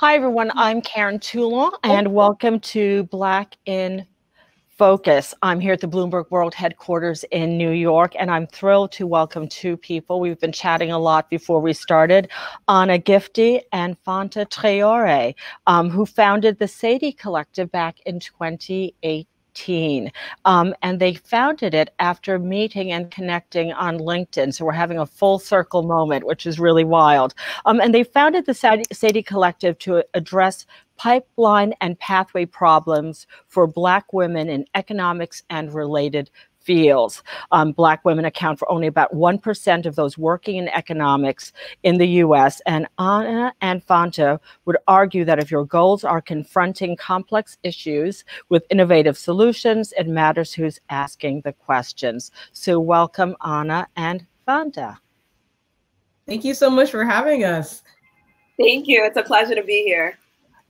Hi, everyone. I'm Karen Toulon, and welcome to Black in Focus. I'm here at the Bloomberg World headquarters in New York, and I'm thrilled to welcome two people. We've been chatting a lot before we started Anna Gifty and Fanta Traore, um, who founded the Sadie Collective back in 2018. Um, and they founded it after meeting and connecting on LinkedIn. So we're having a full circle moment, which is really wild. Um, and they founded the Sadie Collective to address pipeline and pathway problems for Black women in economics and related fields. Um, black women account for only about 1% of those working in economics in the US. And Anna and Fanta would argue that if your goals are confronting complex issues with innovative solutions, it matters who's asking the questions. So, welcome, Anna and Fanta. Thank you so much for having us. Thank you. It's a pleasure to be here.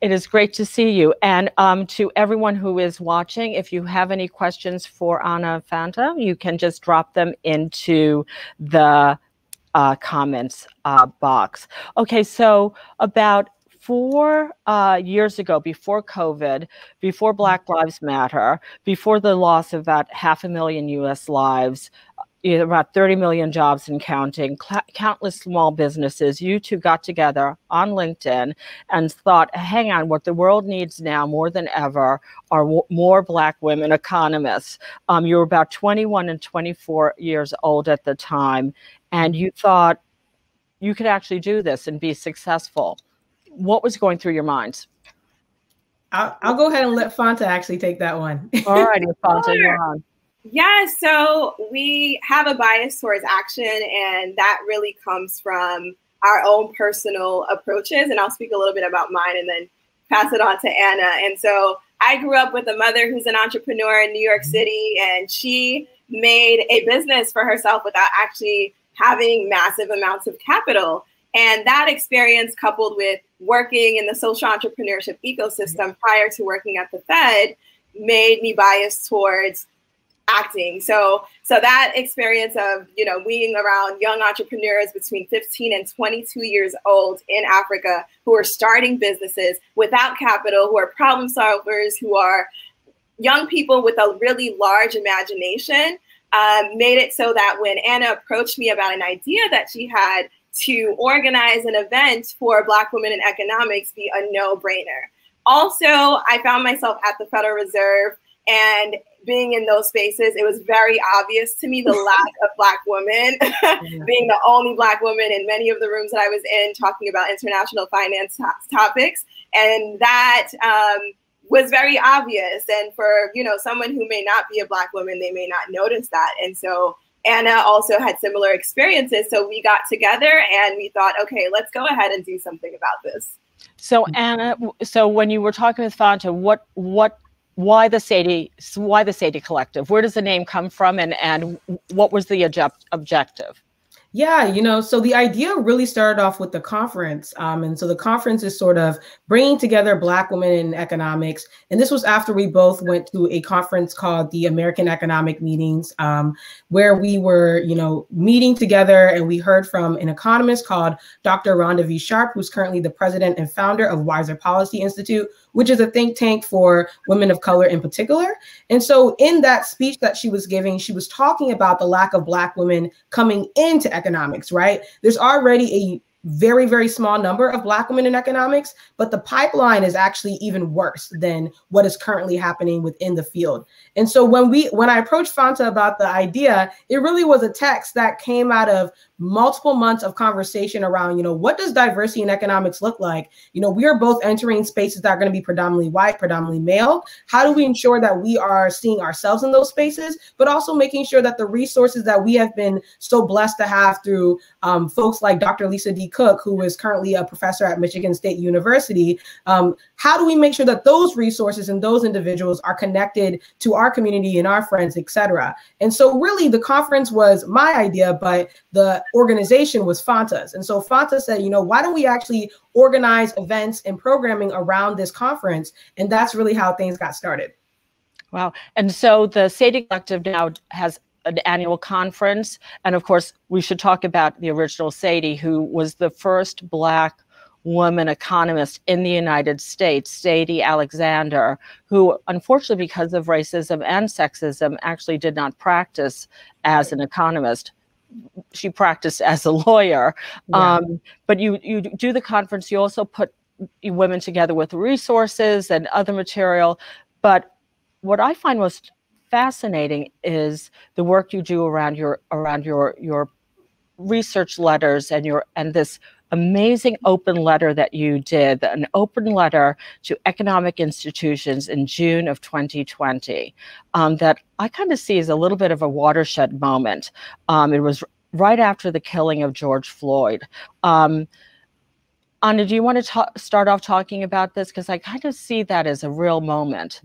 It is great to see you. And um, to everyone who is watching, if you have any questions for Anna Fanta, you can just drop them into the uh, comments uh, box. Okay, so about four uh, years ago, before COVID, before Black Lives Matter, before the loss of about half a million US lives, you know, about 30 million jobs and counting, countless small businesses. You two got together on LinkedIn and thought, hang on, what the world needs now more than ever are more Black women economists. Um, you were about 21 and 24 years old at the time, and you thought you could actually do this and be successful. What was going through your minds? I'll, I'll go ahead and let Fanta actually take that one. All righty, Fanta, you're on. Yeah, so we have a bias towards action, and that really comes from our own personal approaches. And I'll speak a little bit about mine and then pass it on to Anna. And so I grew up with a mother who's an entrepreneur in New York. City, and she made a business for herself without actually having massive amounts of capital. And that experience, coupled with working in the social entrepreneurship ecosystem prior to working at the Fed, made me biased towards acting. So so that experience of, you know, being around young entrepreneurs between 15 and 22 years old in Africa who are starting businesses without capital, who are problem solvers, who are young people with a really large imagination, um, made it so that when Anna approached me about an idea that she had to organize an event for Black women in economics be a no-brainer. Also, I found myself at the Federal Reserve and being in those spaces, it was very obvious to me the lack of Black women, being the only Black woman in many of the rooms that I was in talking about international finance topics. And that um, was very obvious. And for, you know, someone who may not be a Black woman, they may not notice that. And so Anna also had similar experiences. So we got together and we thought, okay, let's go ahead and do something about this. So Anna, so when you were talking with Fanta, what what why the Sadie why the Sadie Collective? Where does the name come from, and and what was the object, objective? Yeah, you know, so the idea really started off with the conference. Um, and so the conference is sort of bringing together Black women in economics. And this was after we both went to a conference called the American Economic Meetings, um, where we were, you know, meeting together and we heard from an economist called Dr. Rhonda V. Sharpe, who's currently the president and founder of Wiser Policy Institute, which is a think tank for women of color in particular. And so, in that speech that she was giving, she was talking about the lack of Black women coming into economics, right? There's already a very very small number of black women in economics but the pipeline is actually even worse than what is currently happening within the field and so when we when i approached fanta about the idea it really was a text that came out of multiple months of conversation around, you know, what does diversity in economics look like? You know, we are both entering spaces that are going to be predominantly white, predominantly male. How do we ensure that we are seeing ourselves in those spaces, but also making sure that the resources that we have been so blessed to have through um, folks like Dr. Lisa D. Cook, who is currently a professor at Michigan State University, um, how do we make sure that those resources and those individuals are connected to our community and our friends, et cetera? And so really the conference was my idea, but the organization was Fanta's. And so Fanta said, you know, why don't we actually organize events and programming around this conference? And that's really how things got started. Wow. And so the Sadie Collective now has an annual conference. And of course, we should talk about the original Sadie, who was the first Black woman economist in the United States, Sadie Alexander, who unfortunately, because of racism and sexism, actually did not practice as an economist. She practiced as a lawyer. Yeah. Um, but you you do the conference. You also put women together with resources and other material. But what I find most fascinating is the work you do around your around your your research letters and your and this amazing open letter that you did, an open letter to economic institutions in June of 2020, um, that I kind of see as a little bit of a watershed moment. Um, it was right after the killing of George Floyd. Um, Anna, do you want to start off talking about this? Because I kind of see that as a real moment.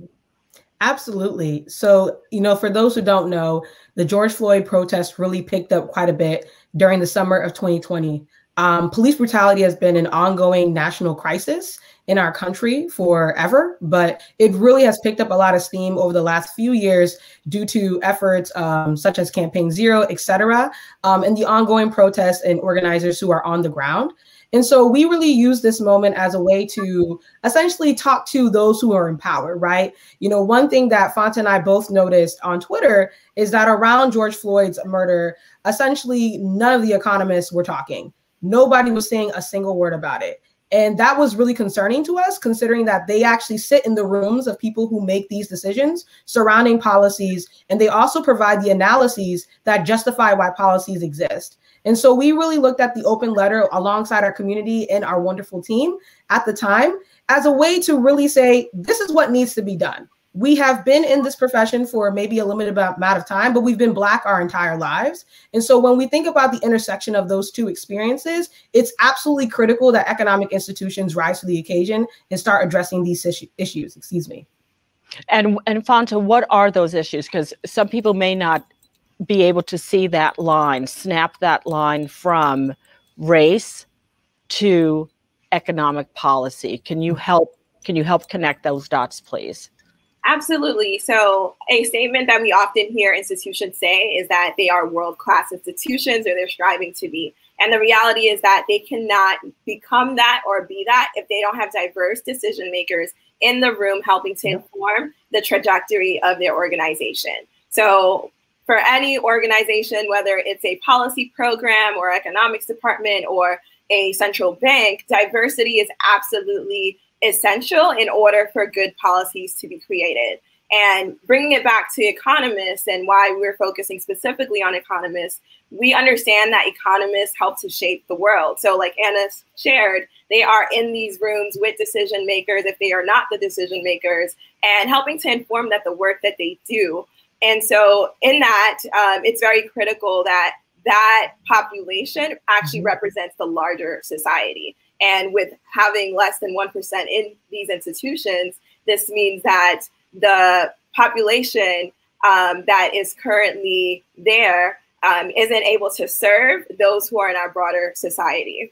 Absolutely. So, you know, for those who don't know, the George Floyd protests really picked up quite a bit during the summer of 2020. Um, police brutality has been an ongoing national crisis in our country forever, but it really has picked up a lot of steam over the last few years due to efforts um, such as Campaign Zero, et cetera, um, and the ongoing protests and organizers who are on the ground. And so we really use this moment as a way to essentially talk to those who are in power, right? You know, one thing that Fanta and I both noticed on Twitter is that around George Floyd's murder, essentially none of the economists were talking. Nobody was saying a single word about it. And that was really concerning to us, considering that they actually sit in the rooms of people who make these decisions surrounding policies. And they also provide the analyses that justify why policies exist. And so we really looked at the open letter alongside our community and our wonderful team at the time as a way to really say, this is what needs to be done we have been in this profession for maybe a limited amount of time, but we've been Black our entire lives. And so when we think about the intersection of those two experiences, it's absolutely critical that economic institutions rise to the occasion and start addressing these issues. Excuse me. And, and Fanta, what are those issues? Because some people may not be able to see that line, snap that line from race to economic policy. Can you mm-hmm. help? Can you help connect those dots, please? Absolutely. So, a statement that we often hear institutions say is that they are world class institutions or they're striving to be. And the reality is that they cannot become that or be that if they don't have diverse decision makers in the room helping to inform the trajectory of their organization. So, for any organization, whether it's a policy program or economics department or a central bank, diversity is absolutely essential in order for good policies to be created. And bringing it back to economists and why we're focusing specifically on economists, we understand that economists help to shape the world. So, like Anna shared, they are in these rooms with decision makers if they are not the decision makers and helping to inform that the work that they do. And so, in that, um, it's very critical that that population actually mm-hmm. represents the larger society. And with having less than 1% in these institutions, this means that the population um, that is currently there um, not able to serve those who are in our broader society.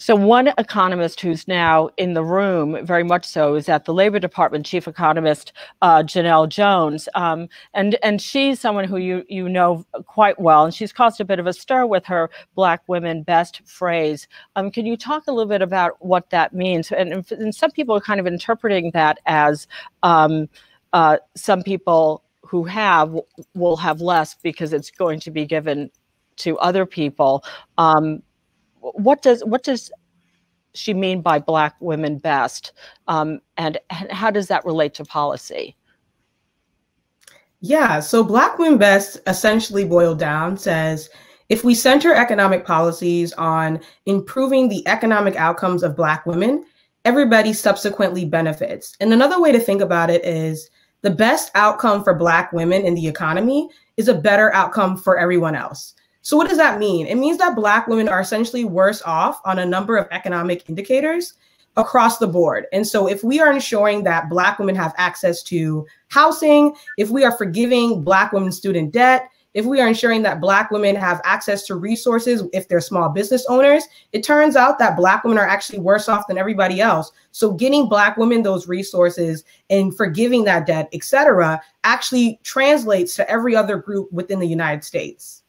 So, one economist who's now in the room, very much so, is at the Labor Department chief economist uh, Janelle Jones, um, and and she's someone who you you know quite well, and she's caused a bit of a stir with her "Black Women Best" phrase. Um, can you talk a little bit about what that means? And, and some people are kind of interpreting that as um, uh, some people who have will have less because it's going to be given to other people. Um, what does what does she mean by black women best? Um, and, and how does that relate to policy? Yeah so black women best essentially boiled down says if we center economic policies on improving the economic outcomes of black women everybody subsequently benefits. And another way to think about it is the best outcome for black women in the economy is a better outcome for everyone else so, what does that mean? It means that Black women are essentially worse off on a number of economic indicators across the board. And so, if we are ensuring that Black women have access to housing, if we are forgiving Black women student debt, if we are ensuring that Black women have access to resources if they're small business owners, it turns out that Black women are actually worse off than everybody else. So, getting Black women those resources and forgiving that debt, et cetera, actually translates to every other group within the United States.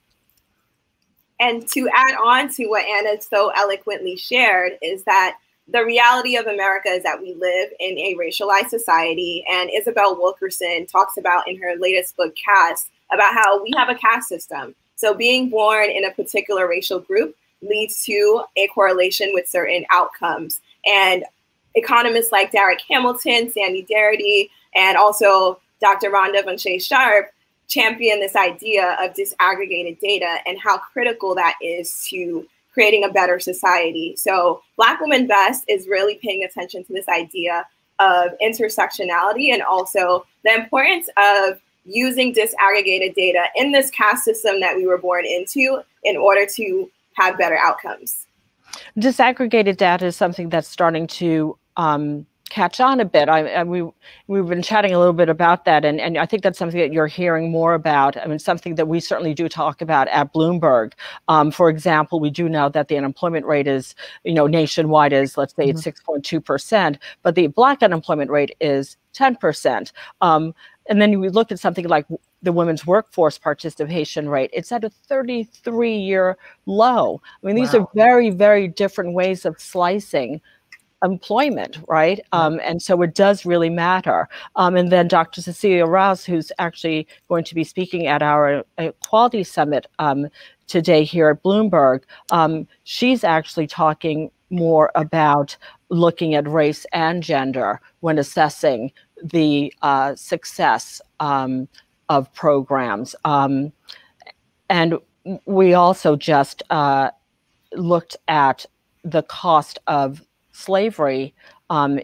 And to add on to what Anna so eloquently shared is that the reality of America is that we live in a racialized society. And Isabel Wilkerson talks about in her latest book, Caste, about how we have a caste system. So being born in a particular racial group leads to a correlation with certain outcomes. And economists like Darrick Hamilton, Sandy Darity, and also Dr. Rhonda Vonshay Sharpe champion this idea of disaggregated data and how critical that is to creating a better society. So Black Women Best is really paying attention to this idea of intersectionality and also the importance of using disaggregated data in this caste system that we were born into in order to have better outcomes. Disaggregated data is something that's starting to um, catch on a bit. I, I, we we've been chatting a little bit about that, and and I think that's something that you're hearing more about. I mean, something that we certainly do talk about at Bloomberg. Um, for example, we do know that the unemployment rate is, you know, nationwide is let's say mm-hmm. it's six point two percent, but the Black unemployment rate is ten percent. Um, and then we look at something like the women's workforce participation rate, it's at a 33 year low. I mean, these wow. are very, very different ways of slicing employment, right? Um, and so it does really matter. Um, and then Dr. Cecilia Rouse, who's actually going to be speaking at our Equality Summit um, today here at Bloomberg, um, she's actually talking more about looking at race and gender when assessing the uh, success um, of programs. Um, and we also just uh, looked at the cost of slavery um,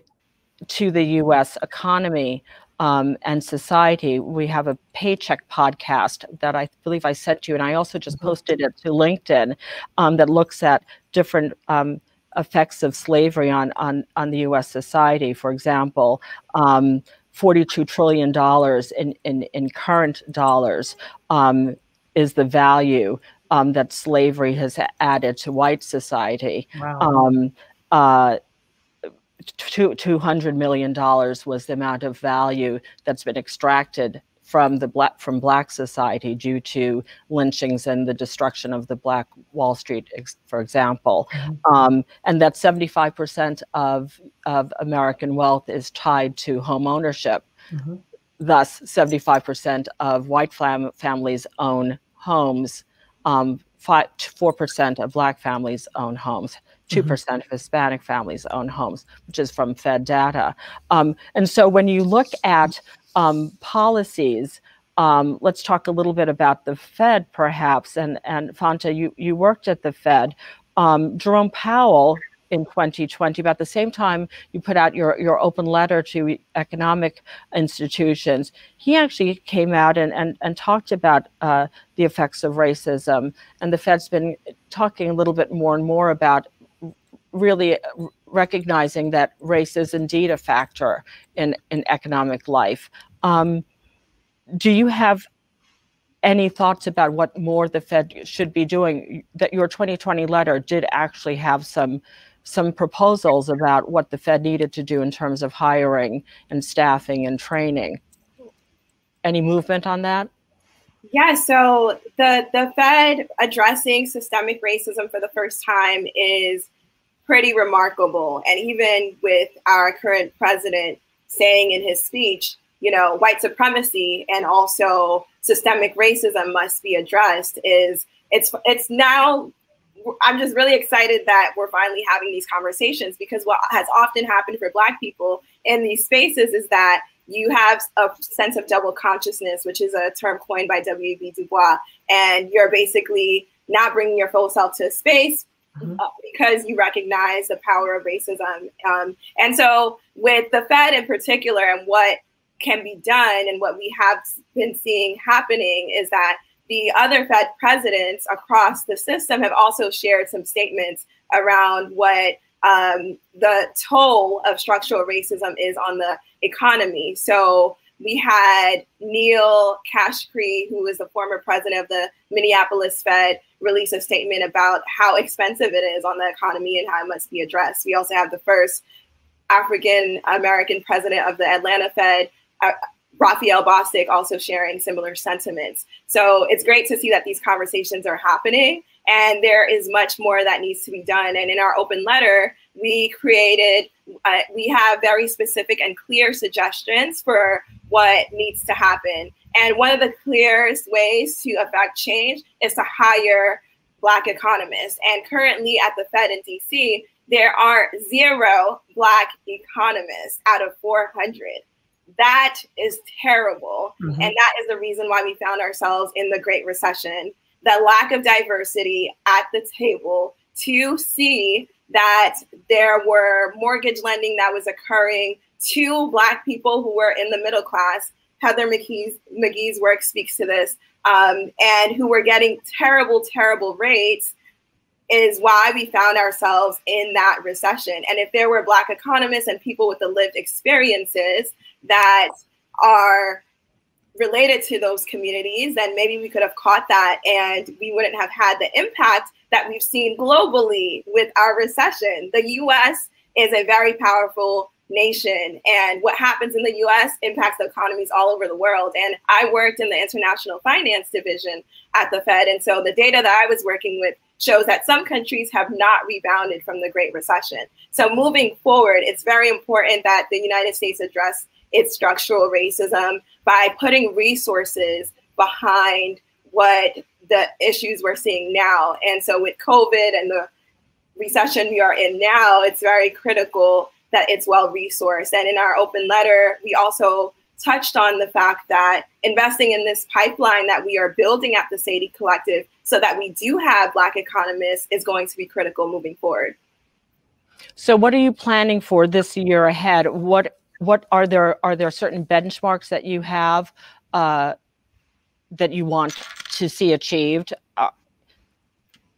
to the US economy um, and society. We have a paycheck podcast that I believe I sent you, and I also just mm-hmm. posted it to LinkedIn um, that looks at different um, effects of slavery on, on, on the US society. For example, um, $42 trillion in, in, in current dollars um, is the value um, that slavery has added to white society. Wow. Um, uh, two, $200 million was the amount of value that's been extracted from the black from black society due to lynchings and the destruction of the black wall street for example mm-hmm. um, and that 75% of, of american wealth is tied to home ownership mm-hmm. thus 75% of white fam- families own homes um, 4% of black families own homes 2% mm-hmm. of Hispanic families own homes, which is from Fed data. Um, and so when you look at um, policies, um, let's talk a little bit about the Fed, perhaps. And, and Fanta, you, you worked at the Fed. Um, Jerome Powell, in 2020 about the same time you put out your, your open letter to economic institutions he actually came out and, and, and talked about uh, the effects of racism and the fed's been talking a little bit more and more about really recognizing that race is indeed a factor in, in economic life. Um, do you have any thoughts about what more the Fed should be doing? That your 2020 letter did actually have some some proposals about what the Fed needed to do in terms of hiring and staffing and training. Any movement on that? Yeah, so the the Fed addressing systemic racism for the first time is pretty remarkable. And even with our current president saying in his speech, you know, white supremacy and also systemic racism must be addressed is it's it's now I'm just really excited that we're finally having these conversations because what has often happened for black people in these spaces is that you have a sense of double consciousness, which is a term coined by W.B. Du Bois, and you're basically not bringing your full self to a space, mm-hmm. uh, because you recognize the power of racism. Um, and so, with the Fed in particular, and what can be done, and what we have been seeing happening is that the other Fed presidents across the system have also shared some statements around what um, the toll of structural racism is on the economy. So we had Neel Kashkari, who was the former president of the Minneapolis Fed, release a statement about how expensive it is on the economy and how it must be addressed. We also have the first African American president of the Atlanta Fed, uh, Raphael Bostic also sharing similar sentiments. So it's great to see that these conversations are happening and there is much more that needs to be done. And in our open letter, we created, uh, we have very specific and clear suggestions for what needs to happen. And one of the clearest ways to affect change is to hire Black economists. And currently at the Fed in DC, there are zero Black economists out of 400. That is terrible. Mm-hmm. And that is the reason why we found ourselves in the Great Recession. The lack of diversity at the table to see that there were mortgage lending that was occurring to Black people who were in the middle class. Heather McGhee's, McGhee's work speaks to this, um, and who were getting terrible, terrible rates is why we found ourselves in that recession. And if there were Black economists and people with the lived experiences that are related to those communities, then maybe we could have caught that and we wouldn't have had the impact that we've seen globally with our recession. The US is a very powerful nation and what happens in the US impacts the economies all over the world. And I worked in the international finance division at the Fed. And so the data that I was working with shows that some countries have not rebounded from the Great Recession. So moving forward, it's very important that the United States address its structural racism by putting resources behind what the issues we're seeing now. And so with COVID and the recession we are in now, it's very critical that it's well resourced. And in our open letter, we also touched on the fact that investing in this pipeline that we are building at the Sadie Collective so that we do have Black economists is going to be critical moving forward. So what are you planning for this year ahead? What what are there are there certain benchmarks that you have uh, that you want to see achieved?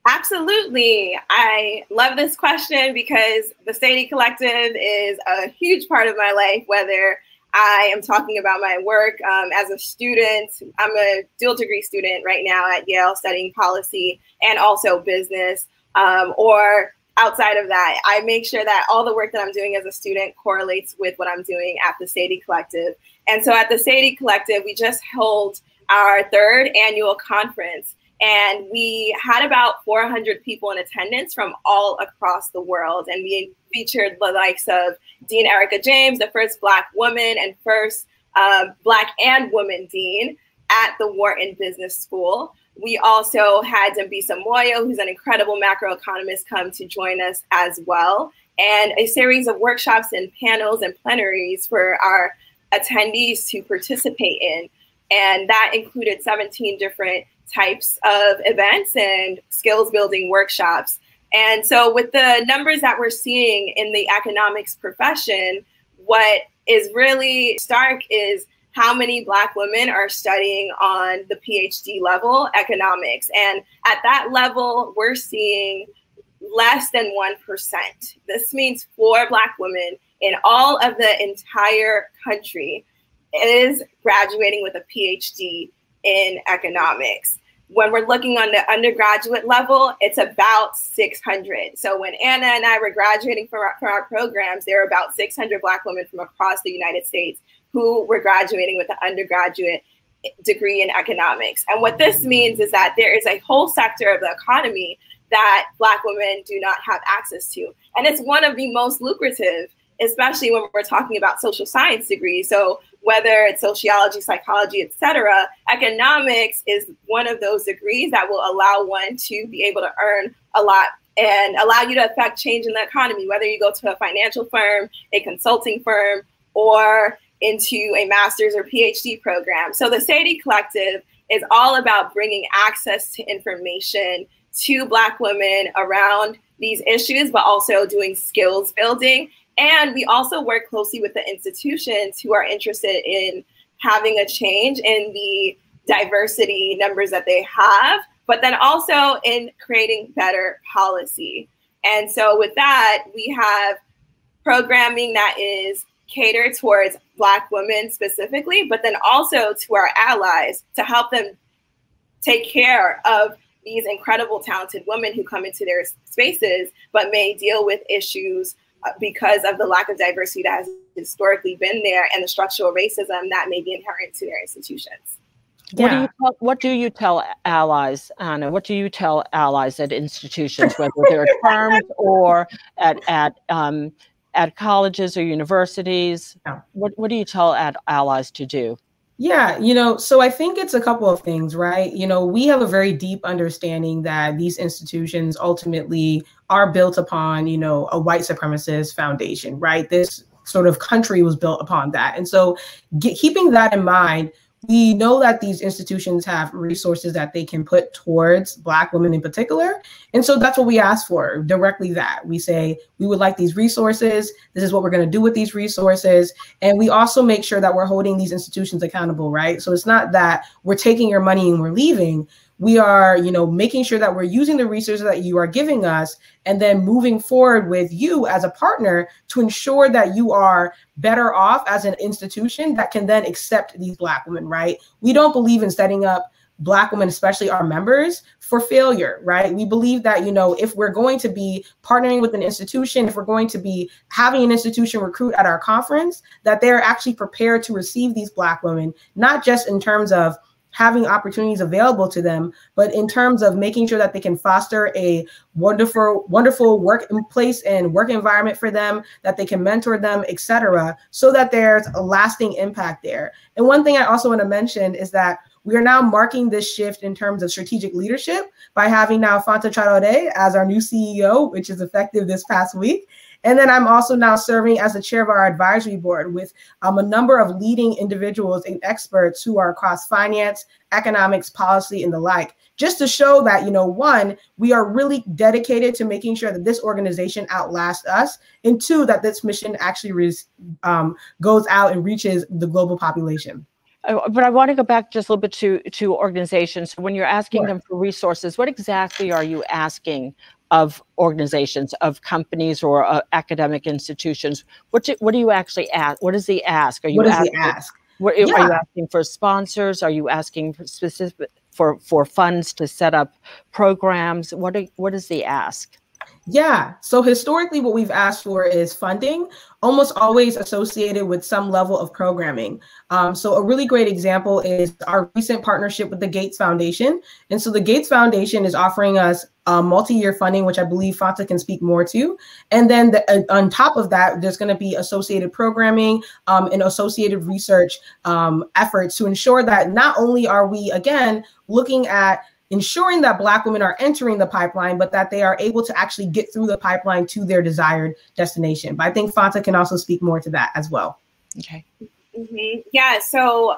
Absolutely. I love this question because the Sadie Collective is a huge part of my life, whether I am talking about my work um, as a student. I'm a dual degree student right now at Yale studying policy and also business. Um, or outside of that, I make sure that all the work that I'm doing as a student correlates with what I'm doing at the Sadie Collective. And so at the Sadie Collective, we just held our third annual conference and we had about 400 people in attendance from all across the world. And we featured the likes of Dean Erika James, the first Black woman and first um, Black and woman dean at the Wharton Business School. We also had Dambisa Moyo, who's an incredible macroeconomist, come to join us as well, and a series of workshops and panels and plenaries for our attendees to participate in. And that included 17 different types of events and skills building workshops. And so, with the numbers that we're seeing in the economics profession, what is really stark is how many Black women are studying on the PhD level economics. And at that level, we're seeing less than 1%. This means four Black women in all of the entire country is graduating with a PhD in economics. When we're looking on the undergraduate level, it's about 600. So when Anna and I were graduating from our, from our programs, there were about 600 Black women from across the United States who were graduating with an undergraduate degree in economics. And what this means is that there is a whole sector of the economy that Black women do not have access to. And it's one of the most lucrative, especially when we're talking about social science degrees. So whether it's sociology, psychology, etc., economics is one of those degrees that will allow one to be able to earn a lot and allow you to affect change in the economy, whether you go to a financial firm, a consulting firm, or into a master's or PhD program. So the Sadie Collective is all about bringing access to information to Black women around these issues, but also doing skills building and we also work closely with the institutions who are interested in having a change in the diversity numbers that they have, but then also in creating better policy. And so, with that, we have programming that is catered towards Black women specifically, but then also to our allies to help them take care of these incredible, talented women who come into their spaces, but may deal with issues because of the lack of diversity that has historically been there and the structural racism that may be inherent to their institutions. Yeah. What do you tell, what do you tell allies, Anna? What do you tell allies at institutions, whether they're terms or at at um, at colleges or universities? Yeah. What what do you tell at allies to do? Yeah, you know, so I think it's a couple of things, right? You know, we have a very deep understanding that these institutions ultimately are built upon, you know, a white supremacist foundation, right? This sort of country was built upon that. And so get, keeping that in mind, we know that these institutions have resources that they can put towards black women in particular. And so that's what we ask for directly that. We say we would like these resources. This is what we're going to do with these resources. And we also make sure that we're holding these institutions accountable right? So it's not that we're taking your money and we're leaving we are you know making sure that we're using the resources that you are giving us and then moving forward with you as a partner to ensure that you are better off as an institution that can then accept these black women right? We don't believe in setting up black women especially our members for failure right? We believe that you know if we're going to be partnering with an institution if we're going to be having an institution recruit at our conference that they're actually prepared to receive these black women not just in terms of having opportunities available to them, but in terms of making sure that they can foster a wonderful, wonderful work place and work environment for them, that they can mentor them, etc., so that there's a lasting impact there. And one thing I also want to mention is that we are now marking this shift in terms of strategic leadership by having now Fanta Traore as our new CEO, which is effective this past week. And then I'm also now serving as the chair of our advisory board with um, a number of leading individuals and experts who are across finance, economics, policy, and the like, just to show that, you know, one, we are really dedicated to making sure that this organization outlasts us, and two, that this mission actually um, goes out and reaches the global population. But I want to go back just a little bit to to organizations. When you're asking sure. them for resources, what exactly are you asking of organizations, of companies, or uh, academic institutions? What do, what do you actually ask? What does he ask? Are you what does asking, he ask? What, yeah. Are you asking for sponsors? Are you asking for specific for for funds to set up programs? What do, what does he ask? Yeah. So historically, what we've asked for is funding, almost always associated with some level of programming. Um, so a really great example is our recent partnership with the Gates Foundation. And so the Gates Foundation is offering us uh, multi-year funding, which I believe Fanta can speak more to. And then the, uh, on top of that, there's going to be associated programming um, and associated research um, efforts to ensure that not only are we, again, looking at ensuring that Black women are entering the pipeline, but that they are able to actually get through the pipeline to their desired destination. But I think Fanta can also speak more to that as well. Okay. Mm-hmm. Yeah. So,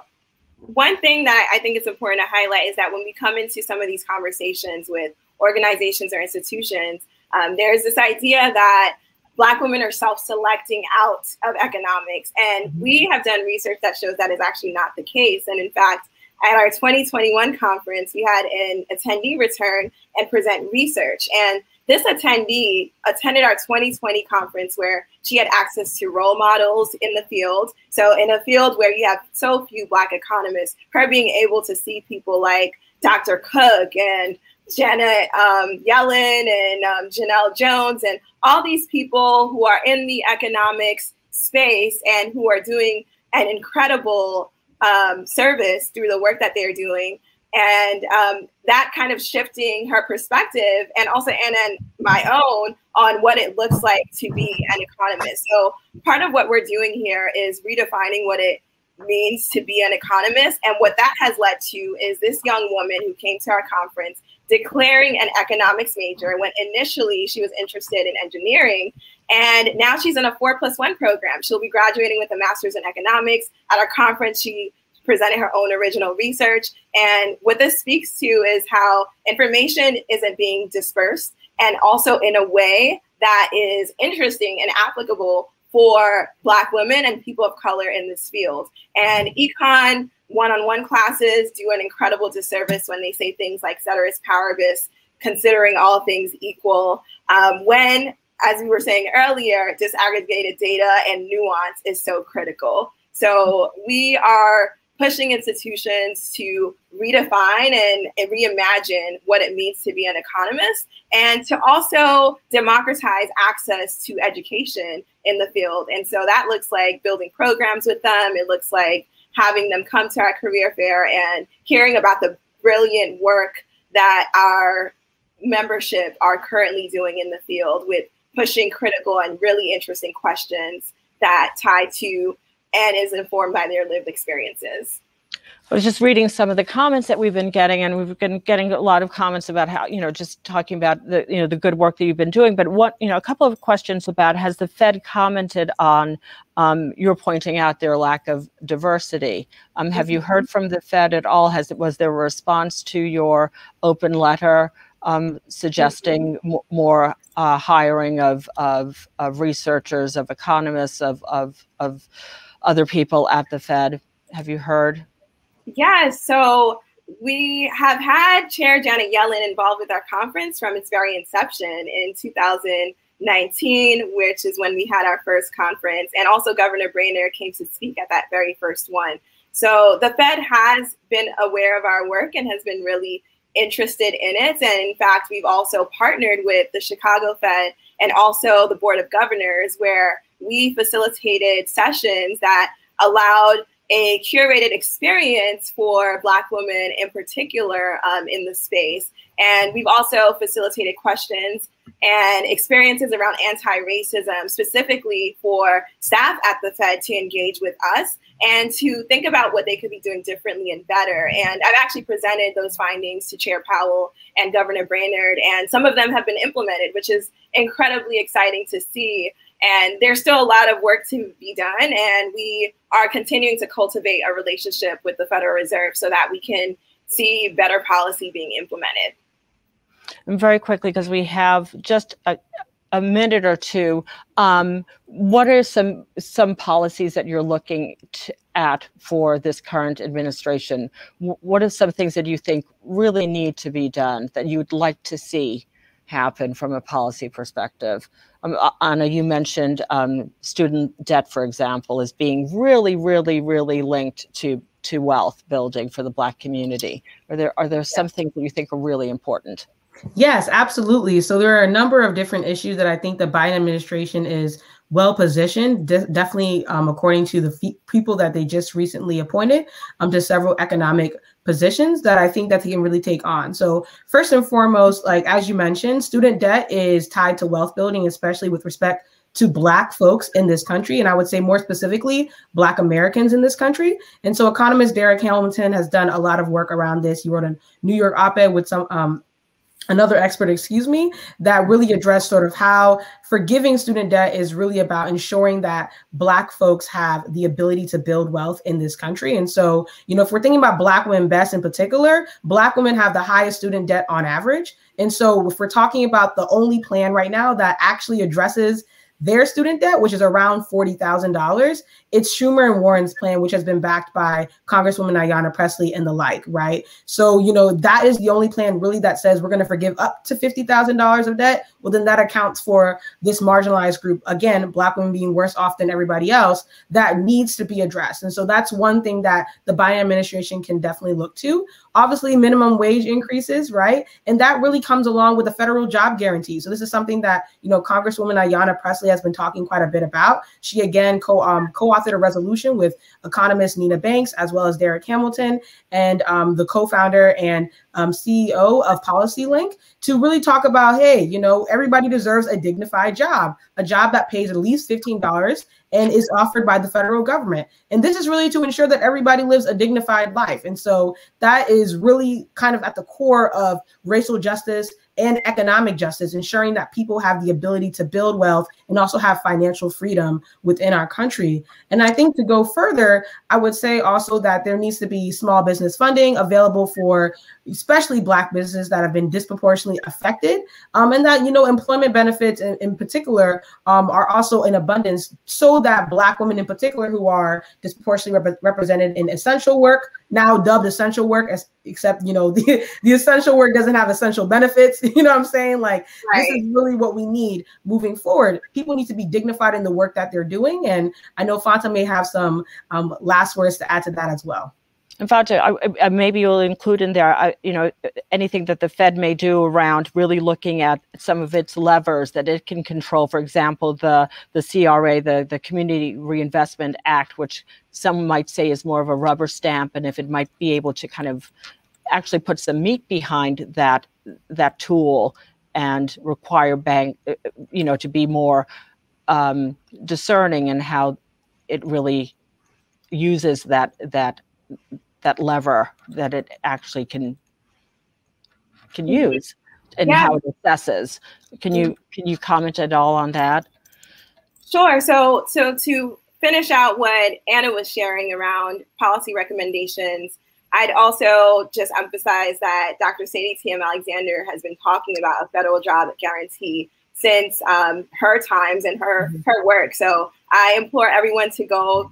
one thing that I think is important to highlight is that when we come into some of these conversations with organizations or institutions, um, there's this idea that Black women are self selecting out of economics. And mm-hmm. we have done research that shows that is actually not the case. And in fact, at our 2021 conference, we had an attendee return and present research. And this attendee attended our 2020 conference where she had access to role models in the field. So, in a field where you have so few Black economists, her being able to see people like Dr. Cook and Janet um, Yellen and um, Janelle Jones and all these people who are in the economics space and who are doing an incredible um, service through the work that they're doing. And um, that kind of shifting her perspective and also Anna and my own on what it looks like to be an economist. So part of what we're doing here is redefining what it means to be an economist. And what that has led to is this young woman who came to our conference declaring an economics major when initially she was interested in engineering. And now she's in a four plus one program. She'll be graduating with a master's in economics. At our conference, she presented her own original research. And what this speaks to is how information isn't being dispersed and also in a way that is interesting and applicable for Black women and people of color in this field. And econ one-on-one classes do an incredible disservice when they say things like ceteris paribus, considering all things equal. Um, when, as we were saying earlier, disaggregated data and nuance is so critical. So we are pushing institutions to redefine and, and, reimagine what it means to be an economist and to also democratize access to education in the field. And so that looks like building programs with them. It looks like having them come to our career fair and hearing about the brilliant work that our membership are currently doing in the field with pushing critical and really interesting questions that tie to and is informed by their lived experiences. I was just reading some of the comments that we've been getting, and we've been getting a lot of comments about how, you know, just talking about the, you know, the good work that you've been doing. But what, you know, a couple of questions about has the Fed commented on um, you're pointing out their lack of diversity? Um, have you heard from the Fed at all? Has was there a response to your open letter um, suggesting more uh, hiring of, of, of researchers, of economists, of, of of other people at the Fed? Have you heard? Yeah, so we have had Chair Janet Yellen involved with our conference from its very inception in 2019, which is when we had our first conference. And also, Governor Brainard came to speak at that very first one. So the Fed has been aware of our work and has been really interested in it. And in fact, we've also partnered with the Chicago Fed and also the Board of Governors, where we facilitated sessions that allowed a curated experience for Black women in particular um, in the space. And we've also facilitated questions and experiences around anti racism, specifically for staff at the Fed to engage with us and to think about what they could be doing differently and better. And I've actually presented those findings to Chair Powell and Governor Brainard, and some of them have been implemented, which is incredibly exciting to see. And there's still a lot of work to be done. And we are continuing to cultivate a relationship with the Federal Reserve so that we can see better policy being implemented. And very quickly, because we have just a, a minute or two, um, what are some some policies that you're looking to, at for this current administration? W what are some things that you think really need to be done that you'd like to see happen from a policy perspective? Um, Anna, you mentioned um, student debt, for example, as being really, really, really linked to to wealth building for the Black community. Are there are there some things that you think are really important? Yes, absolutely. So there are a number of different issues that I think the Biden administration is well positioned, de- definitely um, according to the people that they just recently appointed um, to several economic positions that I think that they can really take on. So first and foremost, like as you mentioned, student debt is tied to wealth building, especially with respect to black folks in this country and i would say more specifically black americans in this country and so economist darrick hamilton has done a lot of work around this he wrote a new york op-ed with some um, another expert, excuse me, that really addressed sort of how forgiving student debt is really about ensuring that Black folks have the ability to build wealth in this country. And so, you know, if we're thinking about Black women best in particular, Black women have the highest student debt on average. And so, if we're talking about the only plan right now that actually addresses their student debt, which is around $40,000, it's Schumer and Warren's plan, which has been backed by Congresswoman Ayanna Pressley and the like, right? So, you know, that is the only plan really that says we're going to forgive up to $50,000 of debt. Well, then that accounts for this marginalized group, again, Black women being worse off than everybody else, that needs to be addressed. And so that's one thing that the Biden administration can definitely look to. Obviously, minimum wage increases, right? And that really comes along with the federal job guarantee. So this is something that, you know, Congresswoman Ayanna Pressley has been talking quite a bit about. She again co um, co-authored a resolution with economist Nina Banks as well as Darrick Hamilton and um, the co-founder and um, CEO of PolicyLink to really talk about, hey, you know, everybody deserves a dignified job, a job that pays at least $15 and is offered by the federal government. And this is really to ensure that everybody lives a dignified life. And so that is really kind of at the core of racial justice and economic justice, ensuring that people have the ability to build wealth and also have financial freedom within our country. And I think to go further, I would say also that there needs to be small business funding available for especially Black businesses that have been disproportionately affected, um, and that you know employment benefits in, in particular um, are also in abundance, so that Black women in particular who are disproportionately rep represented in essential work, now dubbed essential work, as, except you know the, the essential work doesn't have essential benefits. You know what I'm saying? Like right. this is really what we need moving forward. People need to be dignified in the work that they're doing, and I know Fanta may have some um, last words to add to that as well. in fact, I, I, maybe you'll include in there, I, you know, anything that the Fed may do around really looking at some of its levers that it can control. For example, the the CRA, the the Community Reinvestment Act, which some might say is more of a rubber stamp, and if it might be able to kind of actually put some meat behind that that tool and require bank, uh, you know, to be more um, discerning in how it really uses that that that lever that it actually can can mm-hmm. use and yeah. how it assesses. Can you can you comment at all on that? Sure. So so to finish out what Anna was sharing around policy recommendations, I'd also just emphasize that Dr. Sadie T.M. Alexander has been talking about a federal job guarantee since um, her times and her mm-hmm. her work. So I implore everyone to go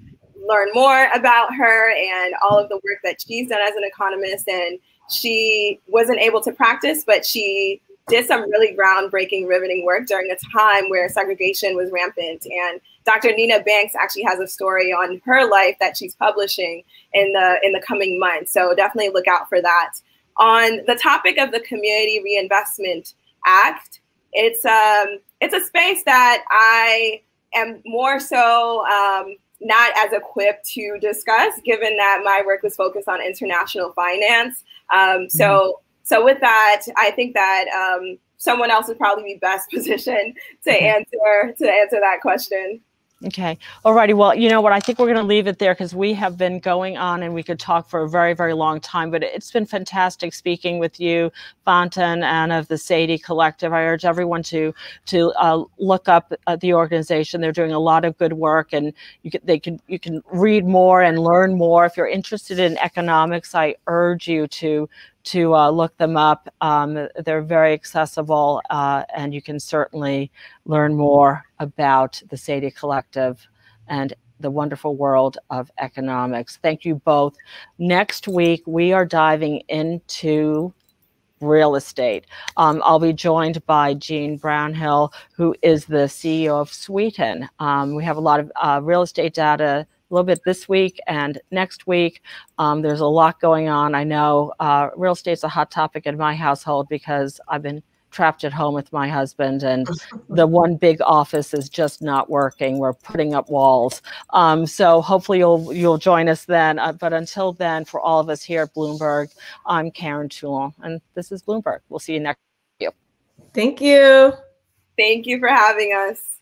learn more about her and all of the work that she's done as an economist. And she wasn't able to practice, but she did some really groundbreaking, riveting work during a time where segregation was rampant. And Dr. Nina Banks actually has a story on her life that she's publishing in the in the coming months. So definitely look out for that. On the topic of the Community Reinvestment Act, it's um it's a space that I am more so um, not as equipped to discuss, given that my work was focused on international finance. Um, so, mm-hmm. So with that, I think that um, someone else would probably be best positioned to mm-hmm. answer to answer that question. Okay. All righty. Well, you know what? I think we're going to leave it there because we have been going on and we could talk for a very, very long time. But it's been fantastic speaking with you, Fanta, and of the Sadie Collective. I urge everyone to to uh, look up uh, the organization. They're doing a lot of good work, and you can they can you can read more and learn more. If you're interested in economics, I urge you to to uh, look them up. Um, they're very accessible, uh, and you can certainly learn more about the Sadie Collective and the wonderful world of economics. Thank you both. Next week, we are diving into real estate. Um, I'll be joined by Jean Brownhill, who is the CEO of Sweeten. Um, we have a lot of uh, real estate data a little bit this week and next week. Um, there's a lot going on. I know uh, real estate's a hot topic in my household because I've been trapped at home with my husband and the one big office is just not working we're putting up walls um, so hopefully you'll you'll join us then uh, but until then for all of us here at bloomberg i'm karen toulon and this is bloomberg we'll see you next week. Thank you. Thank you for having us.